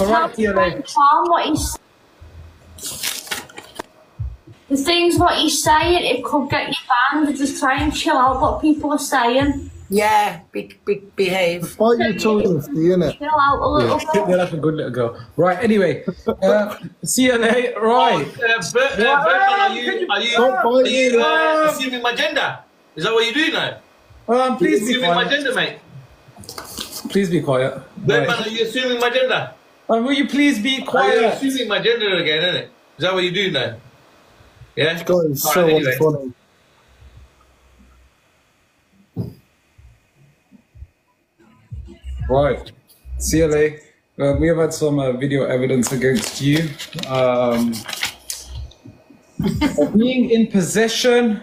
All right, TLA. Calm what he's. The things what he's saying, it could get you banned. Just try and chill out what people are saying. Yeah, be, be, behave. Bite your tongue, Nifty, innit? Chill out a little bit. Yeah, that's a good little girl. Right, anyway. Uh, CLA, right. Uh, Bert, uh, Bertman, are you, are you, are you uh, assuming my gender? Is that what you're doing now? Um, please be assuming my quiet. gender, mate? Please be quiet. Bertman, Right. are you assuming my gender? Um, will you please be Are you quiet? assuming my gender again, isn't it? Is that what you're doing now? Yeah? This guy is so Alright, anyway. unfunny. Right. CLA, uh, we have had some uh, video evidence against you. Um, being in possession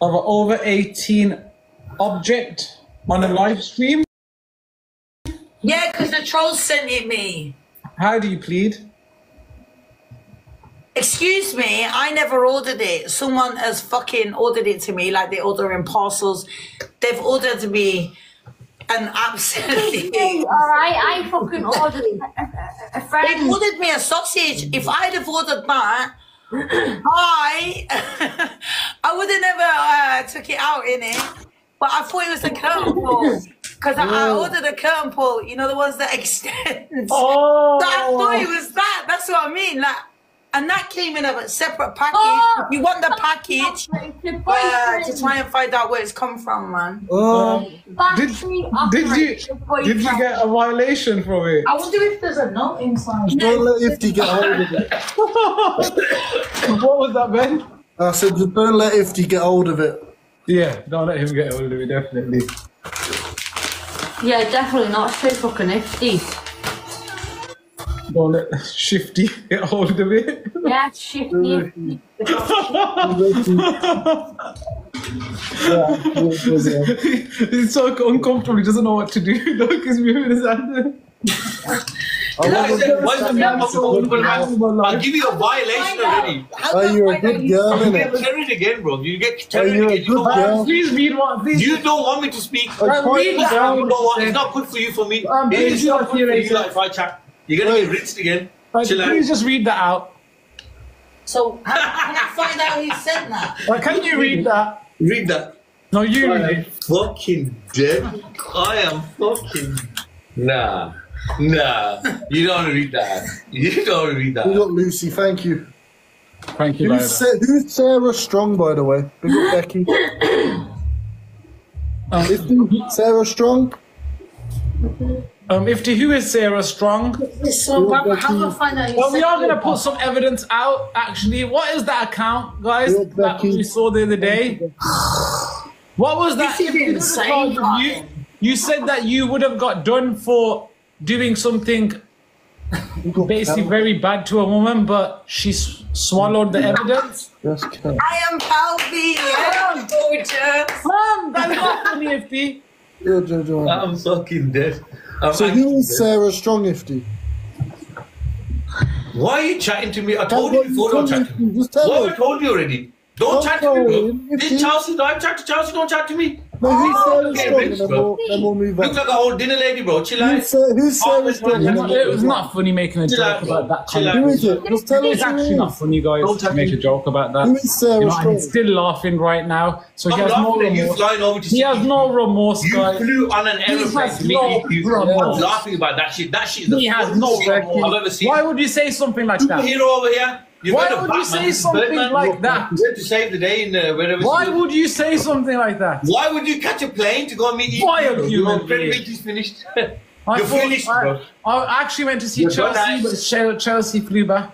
of an over 18 object on a live stream. Yeah, because the trolls sent it me. How do you plead? Excuse me, I never ordered it. Someone has fucking ordered it to me, like they order in parcels. They've ordered me an absolutely. Alright, I fucking ordered a, a, a They friend. ordered me a sausage. If I'd have ordered that, I I would have never uh, took it out in it. But I thought it was a curtain pole because I, I ordered a curtain pole. You know the ones that extend. Oh! So I thought it was that. That's what I mean. Like, and that came in a separate package. Oh! You want the package, uh, to try and find out where it's come from, man. Oh, Did, did you did you get a violation from it? I wonder if there's a note inside. don't let Ifti get hold of it. what was that, Ben? I said, just don't let Ifti get hold of it. Yeah, don't let him get hold of it, definitely. Yeah, definitely not. It's too fucking nifty. Don't let Shifty get hold of it. Yeah, it's shifty. He's so uncomfortable, he doesn't know what to do. Look, he's moving his hand. I Like I love said, it. why is the man uncomfortable, man? I'll give you a violation already. Oh, you're a good girl, You get carried again, bro. You get carried again. You good don't. Please read what, please. you don't want me to speak. I read You know what? what It's not good for you for me. It is not don't good for it. you like if I chat. You're gonna get Wait. rinsed again. said. Chill out. Please just read that out. So how can I find out who sent that? Like, can you read that? Read that. No, you I read am it. fucking dead. I am fucking. Nah. Nah. You don't read that. You don't want to read We that. got Lucy, thank you. Thank you, Who's, Sa- who's Sarah Strong, by the way? We got Becky. Um, Ifti, Sarah Strong? um, Ifti, who is Sarah Strong? So how how do I find out Well, we are going to put some evidence out, actually. What is that account, guys, that we saw the other day? What was that? If you insane, look at you, you said that you would have got done for doing something basically very bad to a woman, but she s- swallowed the evidence. Yes, I am Palby. I am gorgeous. Man, that is not funny, Ifti. Yeah, Jojo. I'm fucking dead. I'm So actually who is. Sarah Strong, Ifti? Why are you chatting to me? I told you before don't chat to me. Just tell What I told you already. Don't Don't chat to me, tell bro. him. This he- Chelsea, don't chat to Chelsea, don't chat to me. No, who's Sarah okay, Strong? bitch, then bro. we'll, then we'll move Look like a whole dinner lady, bro. Chill out. Who's, Sa- who's Oh, Sarah it's Strong? not- It was not funny making a Chill joke out, about that Chill out. kind Who of is it? Just tell us It's actually it not funny, guys, Don't to make me. a joke about that. Who is Sarah You know, and Strong? he's still laughing right now, so he I'm has no laughing at you remorse. flying over to He has no remorse, You guys. flew on an aeroplane has to meet no. You remorse. I'm laughing about that shit. That shit is the He has funniest no shit I've ever seen. Why would you say something like that? Superhero over here. You Why better would you say something Batman. like that? Went to save the day in uh, wherever. Why would you say something like that? Why would you catch a plane to go and meet Ethan? Wild bro? human Your being. credibility's finished. I You're thought- finished, I, bro. I actually went to see You're Chelsea, but Chel- Chelsea flew back.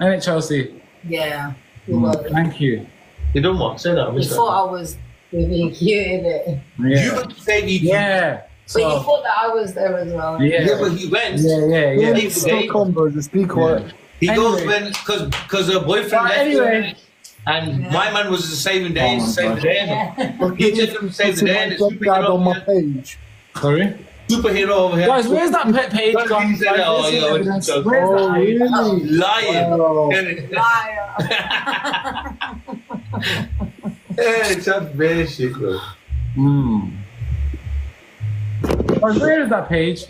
And it Chelsea. Yeah. You were. Thank you. You don't want to say that. You Mister. thought I was being cute in it. You Yeah. went to save Ethan. Yeah. But you thought that I was there as well. yeah. Yeah, but he went. Yeah, yeah, Yeah, yeah. Leave the Stop game. on, bro. Just be quiet. He Anyway. goes when because because her boyfriend But left anyway. her, and my man was the saving day, Oh my the God. day. Yeah. He took him to save the day, my and the on my page. Sorry? superhero over here. Guys, where's that pet page gone? really say that, oh, yeah, the I was evidence? joking. Where's Oh, really? Lying. Wow. Liar. Hey, it's a bare shit, bro. Hmm. Guys, where is that page?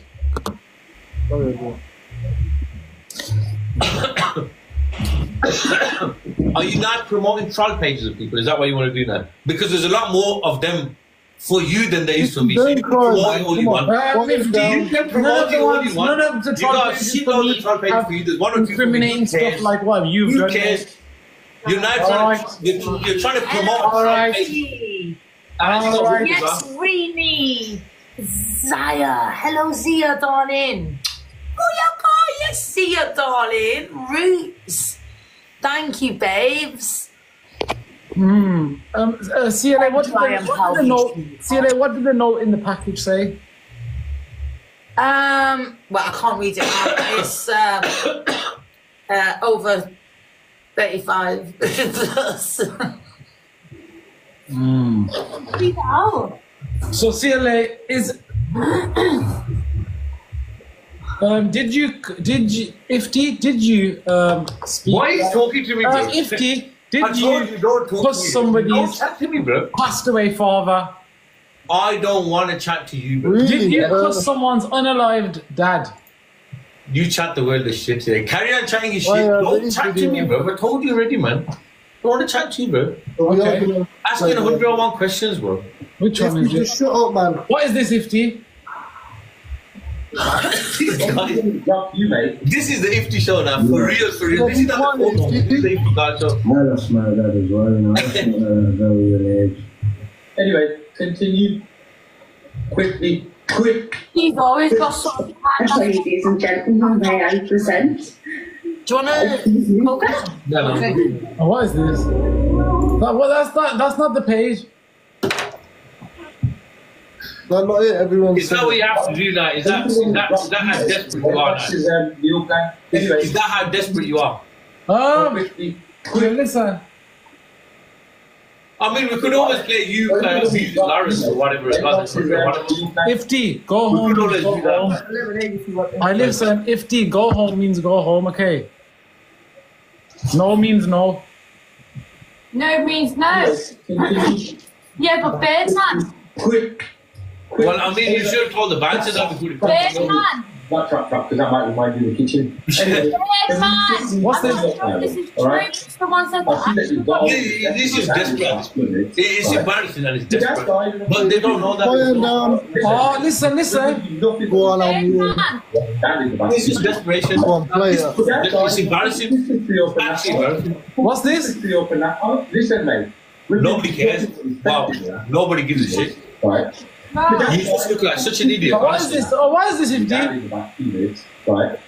Are you not promoting troll pages of people? Is that what you want to do now? Because there's a lot more of them for you than there is for me. So you can Don't cry, promote man. it all you Come on. want. Uh, What is if down? you You can none promote of it the all ones, you want. none of the You troll got pages shit for on the me troll page have for you. There's one or two for me. incriminating Who stuff cares? like what you've Who done. cares? You're not All trying. right. You're, you're trying to promote. All right. Hey. All right. Yes, Rini. Zaya. Hello, Zia, darling. Oh, yeah, God. Yes, Zia, darling. Roots. Thank you, babes. Hmm. Um, uh, CLA, what did, Try the, what did the note? CLA, what did the note in the package say? Um, well, I can't read it out. It's um, uh, over 35 plus. Read it out. So CLA is. um, did you did you Ifti did you um speak? Why are you talking to me, bro? Uh, Ifti, did I you you don't talk because somebody's- Don't chat to me, bro. passed away father? I don't want to chat to you, bro. Did you Uh, because someone's unalived dad? You chat the world of shit today. Carry on chatting your shit. Why are Don't chat to me, bro. I told you already, man. Don't want to chat to you, bro. Okay. are gonna- Asking 101 questions, bro. Which If one you is it? just shut up, man. What is this Ifti? This you, mate. This is the Ifti show now, for real, for real. This is not the phone. This is the Ifti God show. I lost my dad as well, you know, at a very early age. Anyway, continue. Quickly, quick. He's always got something like Sorry, ladies and gentlemen, may I present? Do you want to cook it? No, no. Oh, what is this? That, well, that's not that's not the page. No, not it. Everyone Is that what you have to do now? Is that, is that, is that how desperate you are This now? is the old guy. Is, Anyway, is that how desperate you are? Um, quickly, okay, listen. I mean, we could always play you, uh, music, Lawrence, or whatever it's called. This is, the old guy. Ifti, go home. could always Go do home. I listen. Ifti, go home means go home. Okay. No means no. No means no. Continue. Yeah, but Birdman. Quick. Quick. Well, I mean, you should have told the band to that before you Birdman. Not trap trap, because that might remind you of the kitchen. Anyway, Birdman. What's this? this is true. Alright. Someone said I that. that you've got all This- this is desperate. It's Right. embarrassing and it's desperate. died in a- But they don't know Quiet that. down. Oh, listen, listen. Nothing Go on, I'm here. Birdman. That is about This is desperation. Go on, play it. The It's embarrassing. This is the open Actually. What's this? This the open that- oh, Listen, mate. Nobody cares. Wow. Nobody gives a shit. Right. No. You just look like such an idiot. What is honestly. this? Oh, what is this, Your dad Ifti? is about two minutes, right?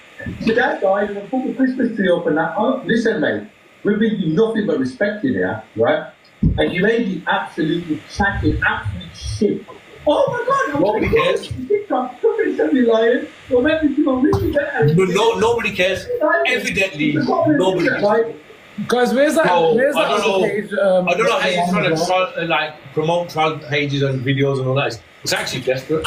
The dad died and I put the Christmas tree up and that. Oh, listen, mate, we've been doing nothing but respecting here, right? And you may be absolutely chatting absolute shit. Oh my god, I'm Nobody cares. on TikTok, Somebody send me lying. Or maybe you know, really bad. But no, nobody cares. Evidently, nobody cares. Guys, where's that? No, where's I that don't know. page? Um, I don't know how you're trying to try, uh, like promote trial pages and videos and all that. It's- It's actually desperate.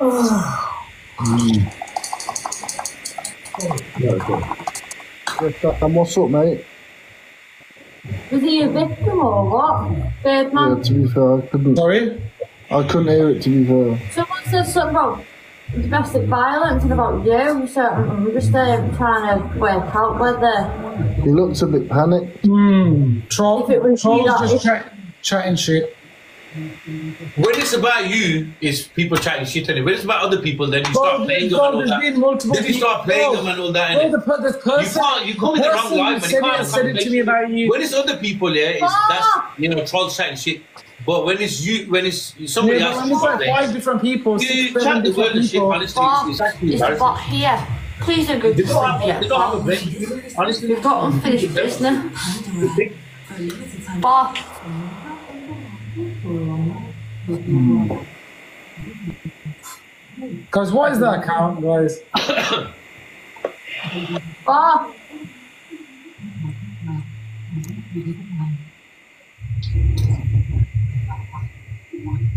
Yes, And what's up, mate? Was he a victim or what? Yeah, to be fair, I couldn't, Sorry. I couldn't hear it, to be fair. Someone said something about domestic violence and about you, so I'm just um, trying to work out whether He looks a bit panicked. Hmm. Troll. If it was Trolls you, just chatting shit. When it's about you, it's people chatting shit on you. When it's about other people, then you start Bro, playing them and all that. Then you start playing bro, them and all that. Bro, innit? the, per- the person, can't- you come in the wrong person line, man. You can't and said it to me about you. When it's other people, yeah, it's Ah! that's you know trolls chatting shit. But when it's you, when it's somebody Yeah, but else, when it's like five different people, you chat the world different of shit. Honestly, Bob it's, it's actually is the embarrassing. bot here. Please don't go They to don't have, yet. they don't have a Bob. brain. Honestly, We've got unfinished business. Bob. Guys, what is that count, guys? Bob. Ah!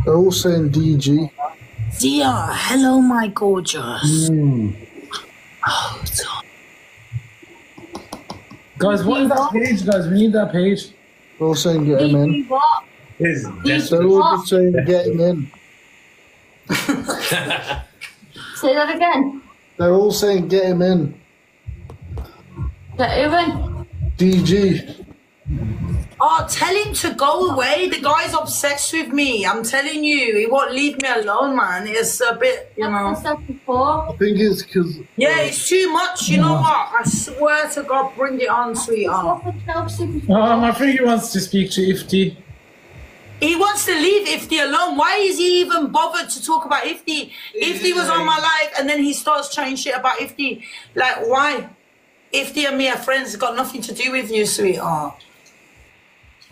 They're all saying DG. Zia, hello, my gorgeous. Hmm. Guys, what is that page, guys? We need that page. They're all saying get him in. DG what? His They're all just saying get him in. Say that again. They're all saying get him in. Get you in. DG. Oh, tell him to go away. The guy's obsessed with me. I'm telling you, he won't leave me alone, man. It's a bit, you know. what I before. I think it's because Yeah, it's too much. You know what? I swear to God, bring it on, sweetheart. What for Chelsea before? Um, I think he wants to speak to Ifti. He wants to leave Ifti alone. Why is he even bothered to talk about Ifti? Ifti was on my life and then he starts chatting shit about Ifti. Like, why? Ifti and me are friends. It's got nothing to do with you, sweetheart.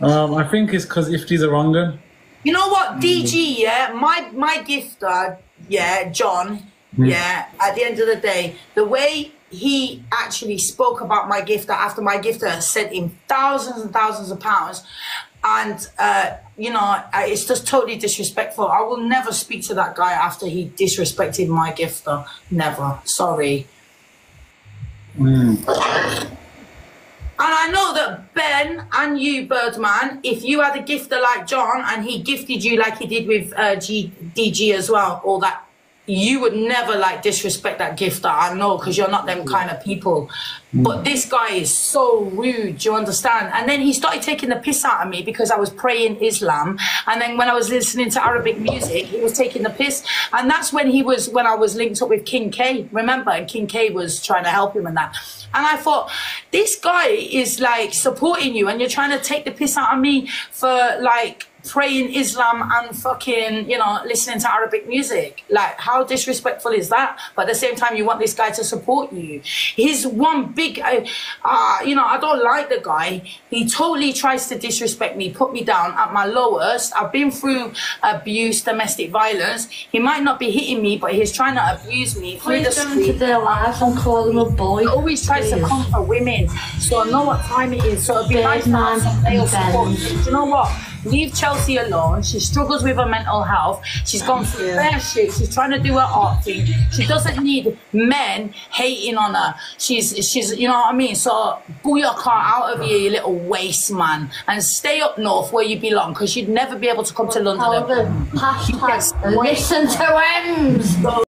Um, I think it's because Ifti's a wronger. You know what, mm. DG, yeah, my my gifter, uh, yeah, John, mm. yeah, at the end of the day, the way he actually spoke about my gifter after my gifter sent him thousands and thousands of pounds, and uh, you know, it's just totally disrespectful. I will never speak to that guy after he disrespected my gifter. Never. Sorry. And I know that Ben and you, Birdman, if you had a gifter like John and he gifted you like he did with uh, G- DG as well, or that you would never like disrespect that gifter. I know because you're not them kind of people. Mm. But this guy is so rude. Do you understand? And then he started taking the piss out of me because I was praying Islam. And then when I was listening to Arabic music, he was taking the piss. And that's when he was when I was linked up with King K. Remember? And King K was trying to help him and that. And I thought, this guy is like supporting you, and you're trying to take the piss out of me for like praying Islam and fucking, you know, listening to Arabic music. Like, how disrespectful is that? But at the same time, you want this guy to support you. He's one big, uh, uh, you know, I don't like the guy. He totally tries to disrespect me, put me down at my lowest. I've been through abuse, domestic violence. He might not be hitting me, but he's trying to abuse me through the Please come street their lives and call them a boy. always tries to come for women. So I know what time it is. So it'd be Big nice to have some male support. Do you know what? Leave Chelsea alone. She struggles with her mental health. She's gone through fair shit. She's trying to do her art thing. She doesn't need men hating on her. She's she's you know what I mean. So pull your car out of here, you little waste man, and stay up north where you belong, because you'd never be able to come to London. Listen to Emz.